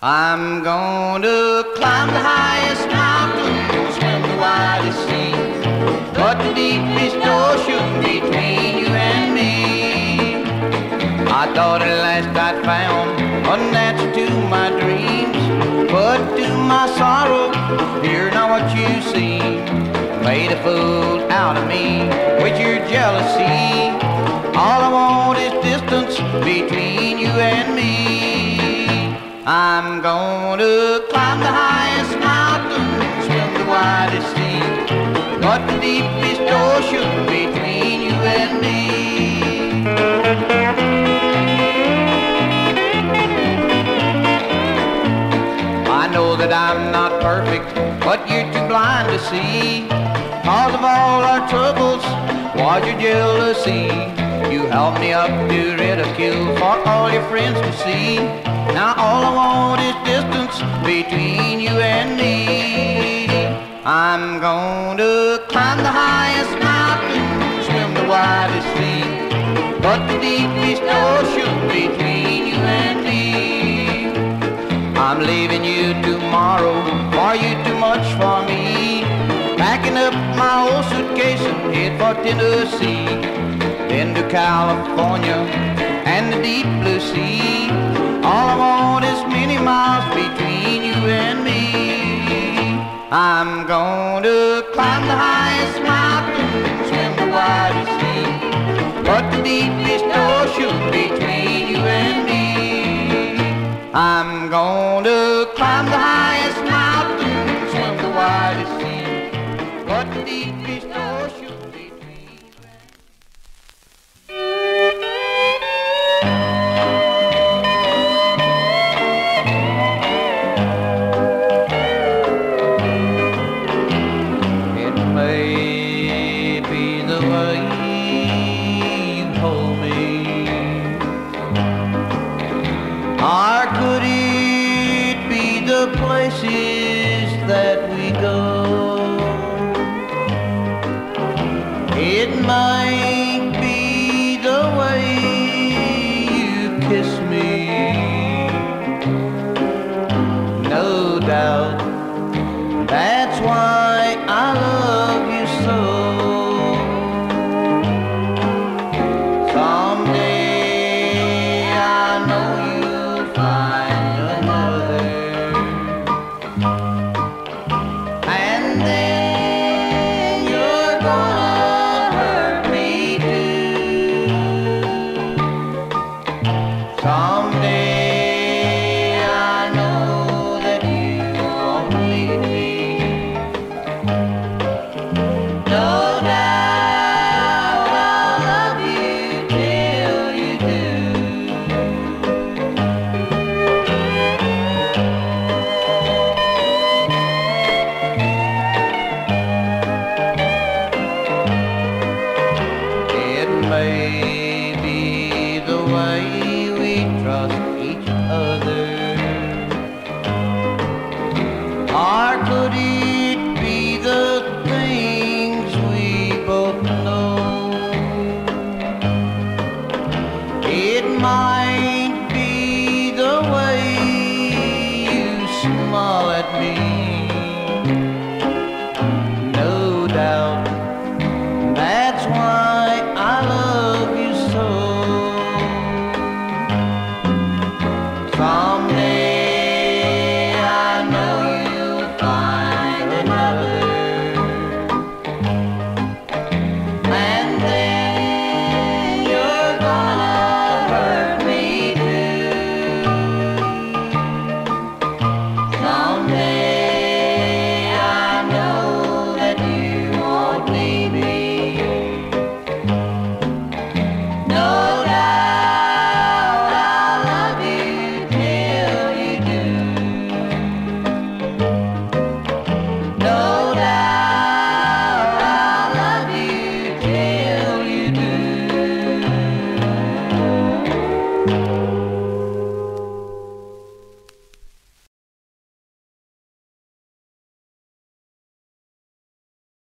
I'm to climb the highest mountain, swim the widest sea, but the deepest ocean between you and me. I thought at last I'd found an answer to my dreams, but to my sorrow, you're not what you seem. Made a fool I'm gonna climb the highest mountain, swim the widest sea, cut the deepest ocean between you and me. I know that I'm not perfect, but you're too blind to see. Cause of all our troubles was your jealousy. You held me up to ridicule for all your friends to see. Now all I want is distance between you and me. I'm gonna climb the highest mountain, swim the widest sea, but the deepest ocean between you and me. I'm leaving you tomorrow, for you too much for me. Packing up my old suitcase and head for Tennessee, then to California and the deep blue sea. All I want is many miles between you and me. I'm gonna climb the highest mountain, swim the widest sea, but the deepest ocean between you and me. I'm gonna climb the highest mountain, swim the widest sea, but the deepest ocean places that we go. It might